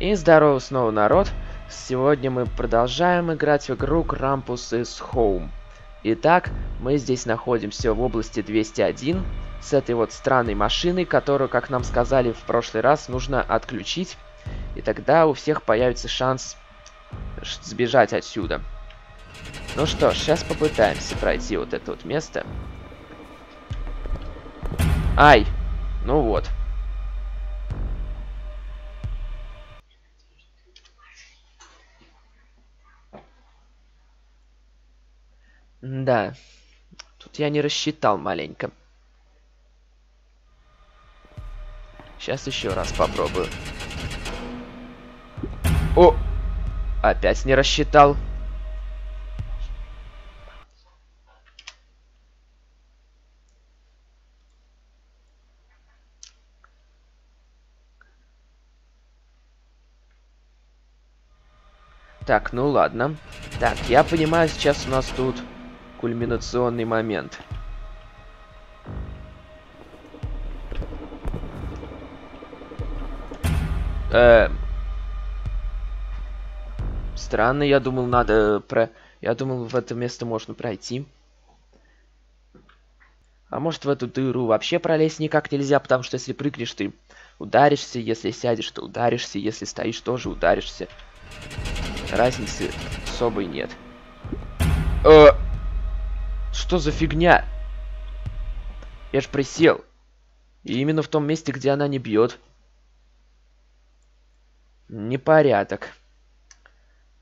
И здорово снова, народ. Сегодня мы продолжаем играть в игру Krampus is Home. Итак, мы здесь находимся в области 201 с этой вот странной машиной, которую, как нам сказали в прошлый раз, нужно отключить. И тогда у всех появится шанс сбежать отсюда. Ну что ж, сейчас попытаемся пройти вот это вот место. Ай! Ну вот. Да. Тут я не рассчитал маленько. Сейчас еще раз попробую. О! Опять не рассчитал. Так, ну ладно. Так, я понимаю, сейчас у нас тут кульминационный момент. Э, странно, я думал, надо про... Я думал, в это место можно пройти. А может, в эту дыру вообще пролезть никак нельзя, потому что если прыгнешь, ты ударишься, если сядешь, ты ударишься, если стоишь, тоже ударишься. Разницы особой нет. Э, что за фигня? Я ж присел. И именно в том месте, где она не бьет. Непорядок.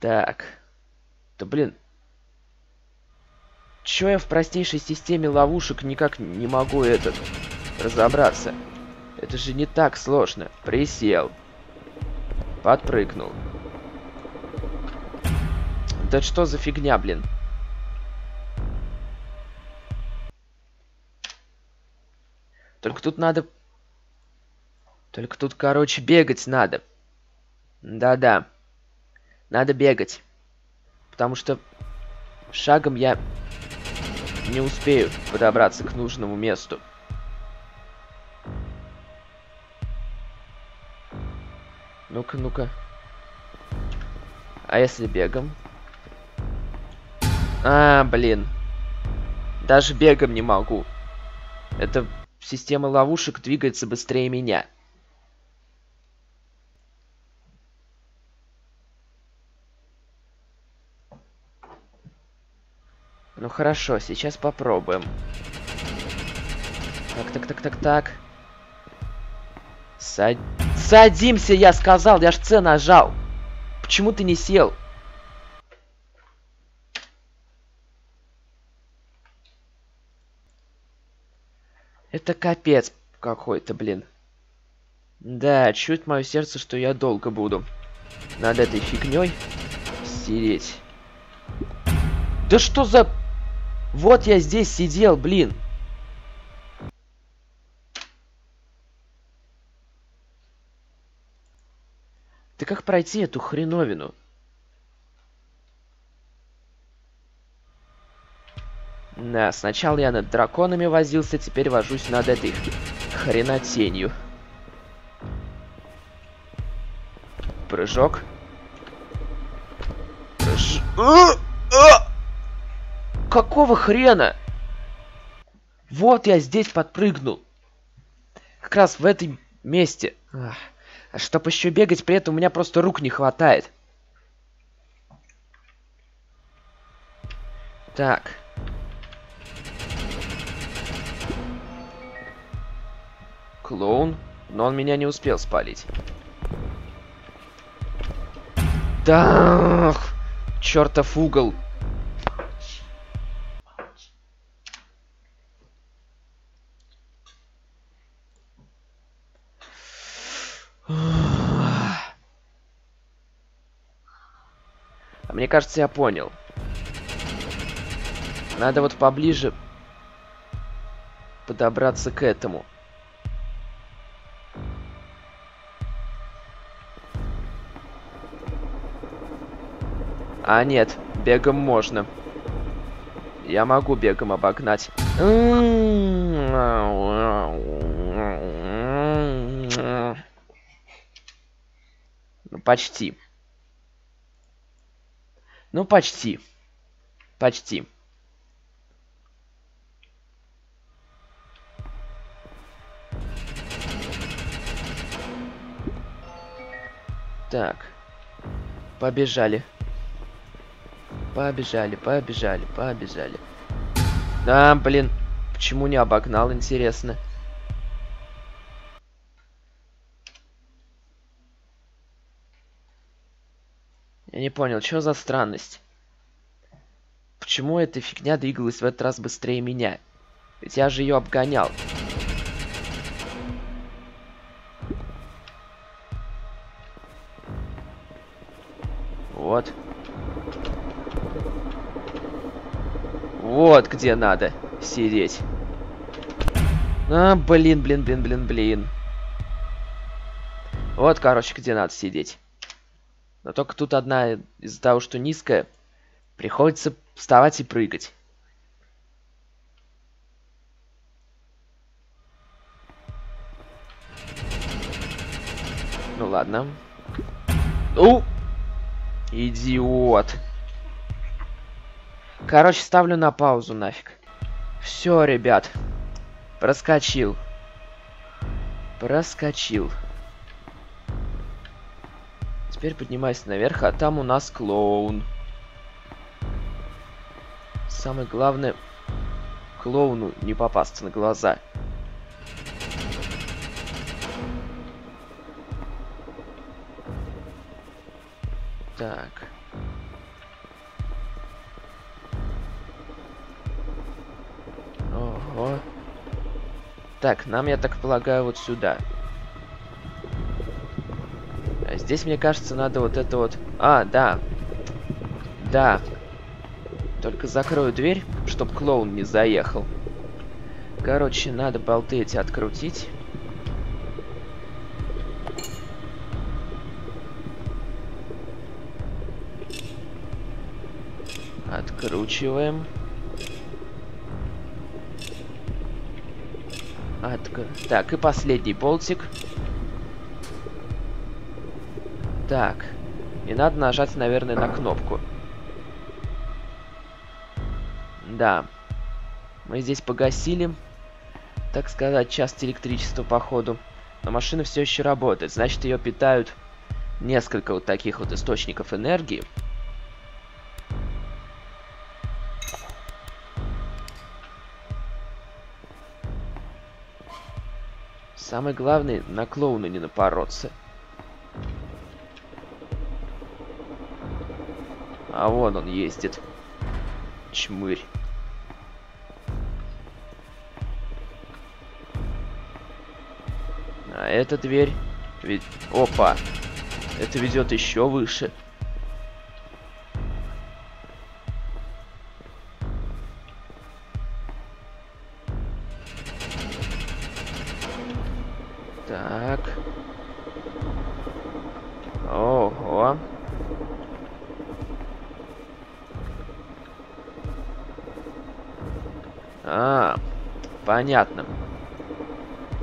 Так. Да блин. Чё я в простейшей системе ловушек никак не могу этот разобраться? Это же не так сложно. Присел. Подпрыгнул. Да что за фигня, блин? Только тут надо... Только тут, короче, бегать надо. Да-да. Надо бегать. Потому что шагом я не успею подобраться к нужному месту. Ну-ка, ну-ка. А если бегом? А, блин. Даже бегом не могу. Это система ловушек двигается быстрее меня. Ну хорошо, сейчас попробуем. Так, так, так, так, так. Сад... Садимся, я сказал, я ж С нажал. Почему ты не сел? Это капец какой-то, блин. Да, чуть мое сердце, что я долго буду над этой фигней сидеть. Да что за... Вот я здесь сидел, блин. Ты как пройти эту хреновину? Да, сначала я над драконами возился, теперь вожусь над этой хренотенью. Прыжок. Прыж... Какого хрена? Вот я здесь подпрыгнул. Как раз в этом месте. А чтоб еще бегать, при этом у меня просто рук не хватает. Так. Клоун, но он меня не успел спалить. Да, чертов угол. А мне кажется, я понял. Надо вот поближе подобраться к этому. А нет, бегом можно. Я могу бегом обогнать. Ну, почти. Ну, почти. Почти. Так. Побежали. Побежали, побежали, побежали. А, блин. Почему не обогнал, интересно? Я не понял, что за странность? Почему эта фигня двигалась в этот раз быстрее меня? Ведь я же ее обгонял. Где надо сидеть. А, блин, блин, блин, блин, блин. Вот, короче, где надо сидеть. Но только тут одна из-за того, что низкая, приходится вставать и прыгать. Ну ладно. У! Идиот. Короче, ставлю на паузу нафиг. Все, ребят. Проскочил. Проскочил. Теперь поднимайся наверх, а там у нас клоун. Самое главное, клоуну не попасться на глаза. Так. Так, нам, я так полагаю, вот сюда. А здесь, мне кажется, надо вот это вот... А, да. Да. Только закрою дверь, чтобы клоун не заехал. Короче, надо болты эти открутить. Откручиваем. Отк... Так, и последний болтик. Так. И надо нажать, наверное, на кнопку. Да. Мы здесь погасили, так сказать, часть электричества по ходу. Но машина все еще работает. Значит, ее питают несколько вот таких вот источников энергии. Самое главное, на клоуна не напороться. А вон он ездит. Чмырь. А эта дверь... Ведь... Опа! Это ведет еще выше.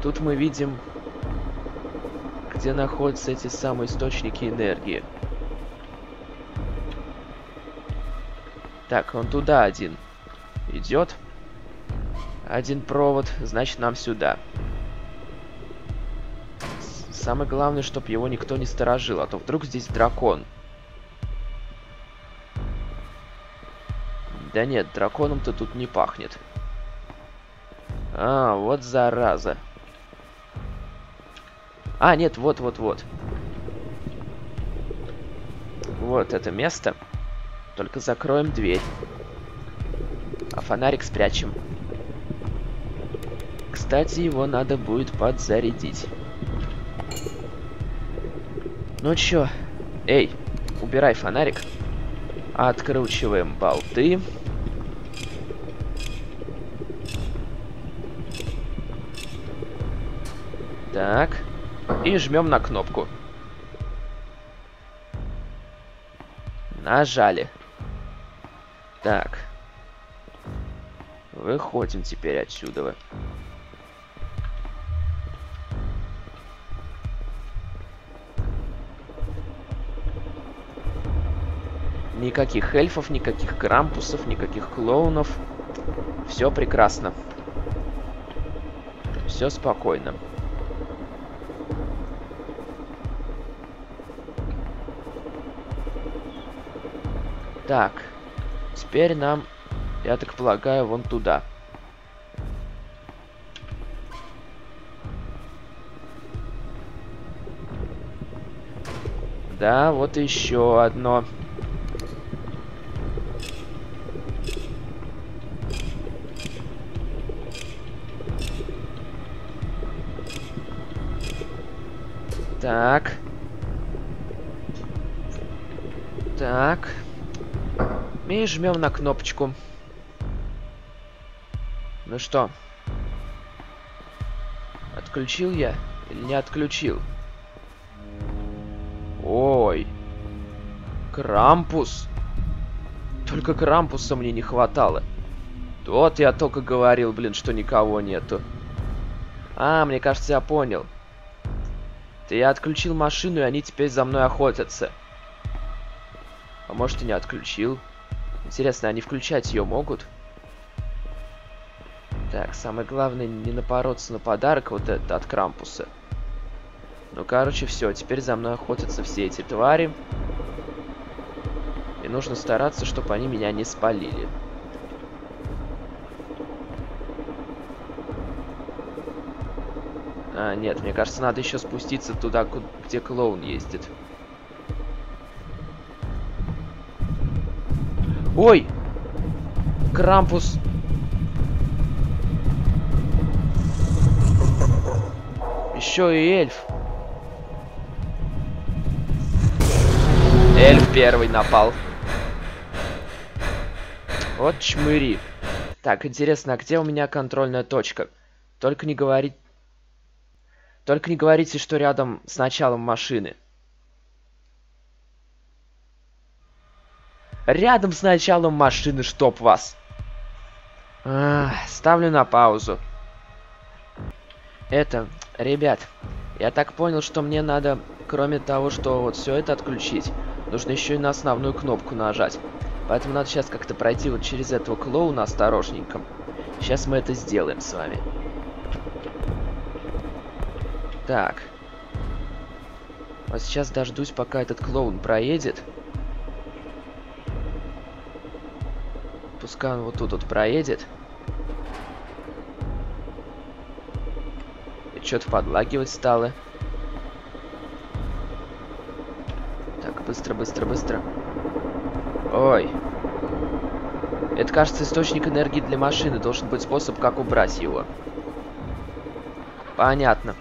Тут мы видим, где находятся эти самые источники энергии. Так, он туда один идет. Один провод, значит нам сюда. Самое главное, чтобы его никто не сторожил, а то вдруг здесь дракон. Да нет, драконом-то тут не пахнет. А, вот зараза. А, нет, вот-вот-вот. Вот это место. Только закроем дверь. А фонарик спрячем. Кстати, его надо будет подзарядить. Ну чё? Эй, убирай фонарик. Откручиваем болты. Так. И жмем на кнопку. Нажали. Так. Выходим теперь отсюда. Никаких эльфов, никаких крампусов, никаких клоунов. Все прекрасно. Все спокойно. Так. Теперь нам, я так полагаю, вон туда. Да, вот еще одно. Так. Так. И жмем на кнопочку. Ну что? Отключил я или не отключил? Ой. Крампус. Только Крампуса мне не хватало. Вот я только говорил, блин, что никого нету. А, мне кажется, я понял. Я отключил машину, и они теперь за мной охотятся. А может и не отключил. Интересно, они включать ее могут? Так, самое главное не напороться на подарок вот этот от Крампуса. Ну, короче, все. Теперь за мной охотятся все эти твари. И нужно стараться, чтобы они меня не спалили. А, нет, мне кажется, надо еще спуститься туда, где клоун ездит. Ой! Крампус! Еще и эльф. Эльф первый напал. Вот чмыри. Так, интересно, а где у меня контрольная точка? Только не говорить... Только не говорите, что рядом с началом машины. Рядом с началом машины, чтоб вас. А, ставлю на паузу. Это, ребят, я так понял, что мне надо, кроме того, что вот все это отключить, Нужно еще и на основную кнопку нажать. Поэтому надо сейчас как-то пройти вот через этого клоуна осторожненько. Сейчас мы это сделаем с вами. Так. Вот сейчас дождусь, пока этот клоун проедет. Пускай он вот тут вот проедет. И что-то подлагивать стало. Быстро, быстро, быстро. Ой. Это, кажется, источник энергии для машины. Должен быть способ, как убрать его. Понятно.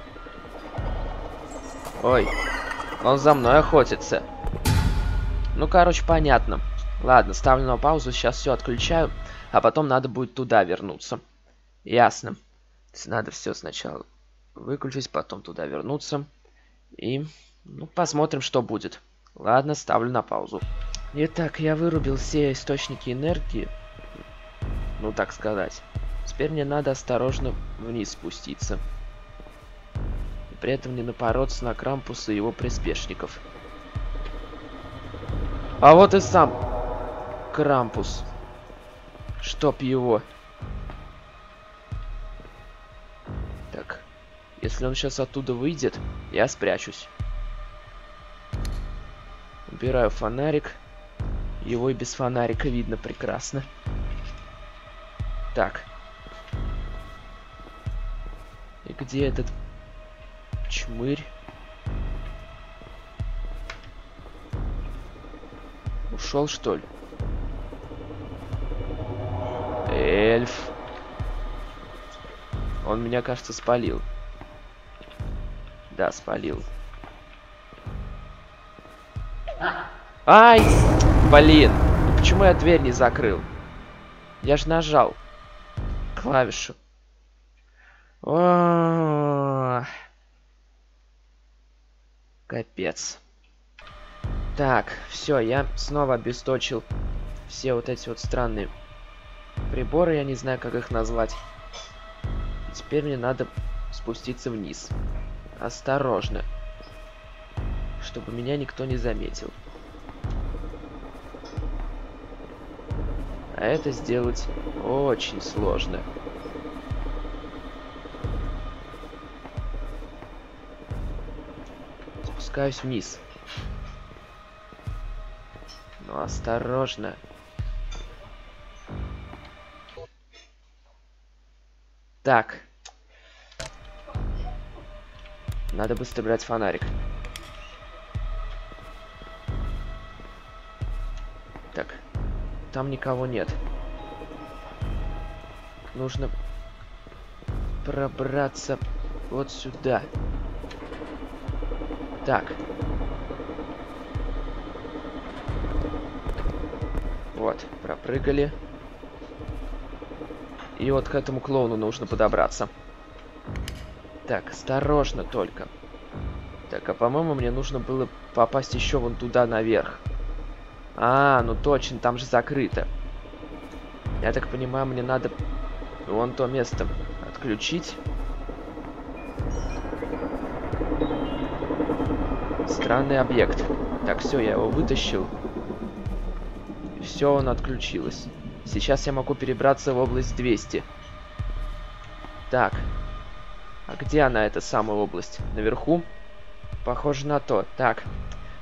Ой. Он за мной охотится. Ну, короче, понятно. Ладно, ставлю на паузу, сейчас все отключаю, а потом надо будет туда вернуться. Ясно. Надо все сначала выключить, потом туда вернуться. И ну, посмотрим, что будет. Ладно, ставлю на паузу. Итак, я вырубил все источники энергии. Ну, так сказать. Теперь мне надо осторожно вниз спуститься. И при этом не напороться на Крампуса и его приспешников. А вот и сам Крампус. Чтоб его. Так. Если он сейчас оттуда выйдет, я спрячусь. Убираю фонарик. Его и без фонарика видно прекрасно. Так. И где этот чмырь? Ушел, что ли? Эльф. Он меня, кажется, спалил. Да, спалил. Ай! Блин! Почему я дверь не закрыл? Я же нажал клавишу. О Капец. Так, все, я снова обесточил все вот эти вот странные приборы, я не знаю, как их назвать. Теперь мне надо спуститься вниз. А это сделать очень сложно. Спускаюсь вниз. Но осторожно. Так. Надо быстро брать фонарик. Так. Там никого нет. Нужно пробраться вот сюда. Так. Вот, пропрыгали. И вот к этому клоуну нужно подобраться. Так, осторожно только. Так, а по-моему, мне нужно было попасть еще вон туда наверх. А, ну точно, там же закрыто. Я так понимаю, мне надо вон то место отключить. Странный объект. Так, все, я его вытащил. Все, он отключилось. Сейчас я могу перебраться в область 200. Так. А где она, эта самая область? Наверху? Похоже на то. Так.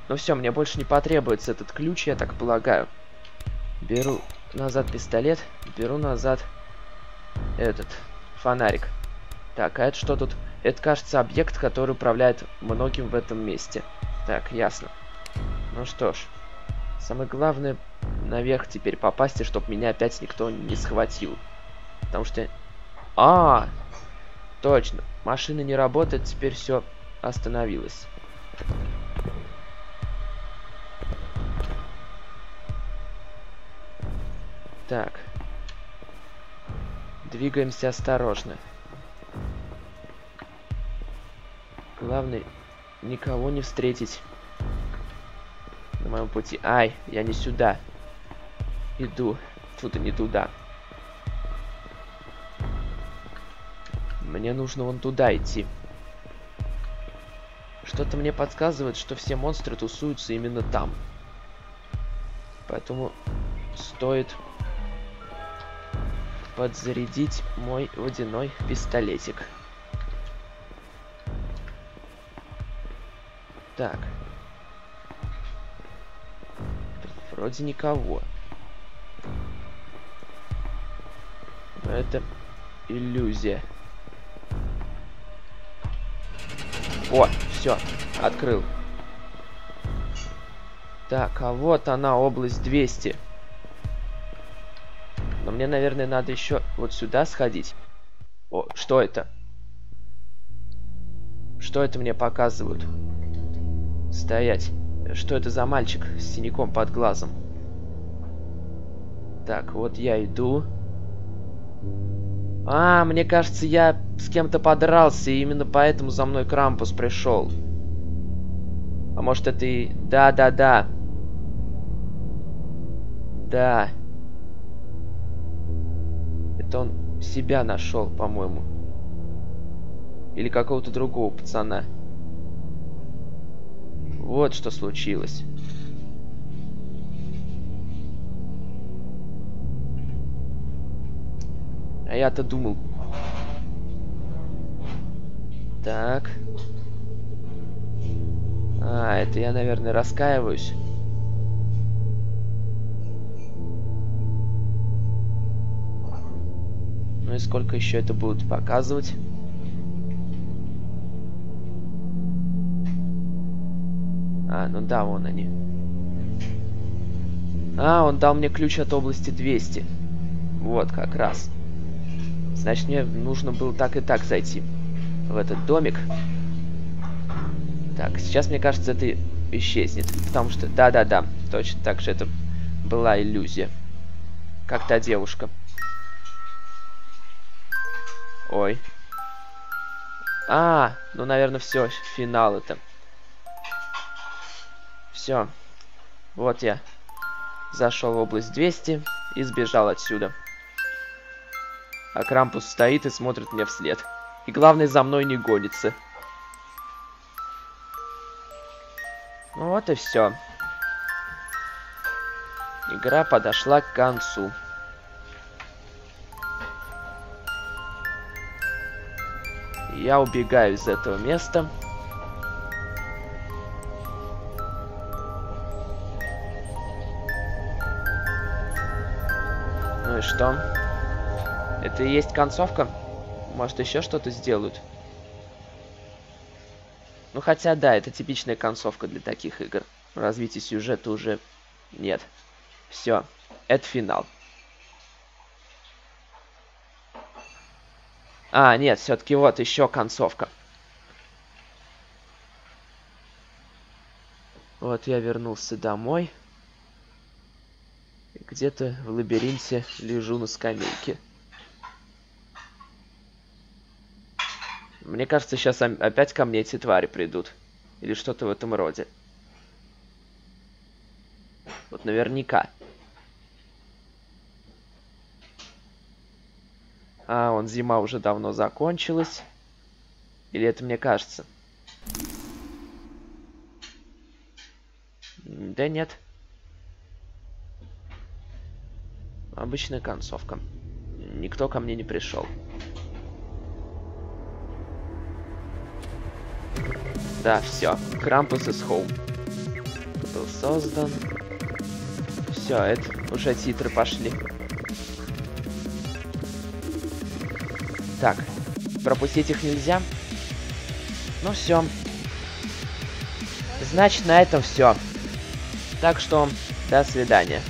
Ну все, мне больше не потребуется этот ключ, я так полагаю. Беру назад пистолет, беру назад этот фонарик. Так, а это что тут? Это, кажется, объект, который управляет многим в этом месте. Так, ясно. Ну что ж. Самое главное наверх теперь попасть, и чтобы меня опять никто не схватил. Потому что... А, точно. Машина не работает, теперь все остановилось. Так. Двигаемся осторожно. Главное, никого не встретить моем пути. Ай, я не сюда. Иду. Тут и не туда. Мне нужно вон туда идти. Что-то мне подсказывает, что все монстры тусуются именно там. Поэтому стоит подзарядить мой водяной пистолетик. Так. Вроде никого. Но это иллюзия. О, все, открыл. Так, а вот она, область 200. Но мне, наверное, надо еще вот сюда сходить. О, что это? Что это мне показывают? Стоять. Что это за мальчик с синяком под глазом? Так, вот я иду. А, мне кажется, я с кем-то подрался, и именно поэтому за мной Крампус пришел. А может это и... Да-да-да. Да. Это он себя нашел, по-моему. Или какого-то другого пацана. Вот что случилось. А я-то думал. Так. А, это я, наверное, раскаиваюсь. Ну и сколько еще это будут показывать? А, ну да, вон они. А, он дал мне ключ от области 200. Вот, как раз. Значит, мне нужно было так и так зайти в этот домик. Так, сейчас, мне кажется, это исчезнет. Потому что, да-да-да, точно так же это была иллюзия. Как та девушка. Ой. А, ну, наверное, все, финал это. Все. Вот я. Зашел в область 200 и сбежал отсюда. А Крампус стоит и смотрит мне вслед. И главное, за мной не гонится. Ну вот и все. Игра подошла к концу. Я убегаю из этого места. Что? Это и есть концовка? Может еще что-то сделают? Ну хотя да, это типичная концовка для таких игр. Развитие сюжета уже нет. Все, это финал. А, нет, все-таки вот еще концовка. Вот я вернулся домой. Где-то в лабиринте лежу на скамейке. Мне кажется, сейчас опять ко мне эти твари придут. Или что-то в этом роде. Вот наверняка. А, он зима уже давно закончилась. Или это мне кажется? Да нет. Обычная концовка. Никто ко мне не пришел. Да, все. Крампус из Home. Был создан. Все, это уже титры пошли. Так, пропустить их нельзя. Ну все. Значит, на этом все. Так что, до свидания.